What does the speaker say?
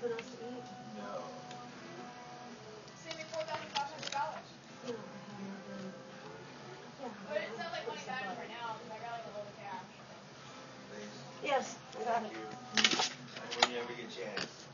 something else to eat? No. Save me four thousand five hundred dollars. Yeah. yeah. But it's not like money back now because I got like a little cash. Please. Yes, I got it. When you ever get a chance.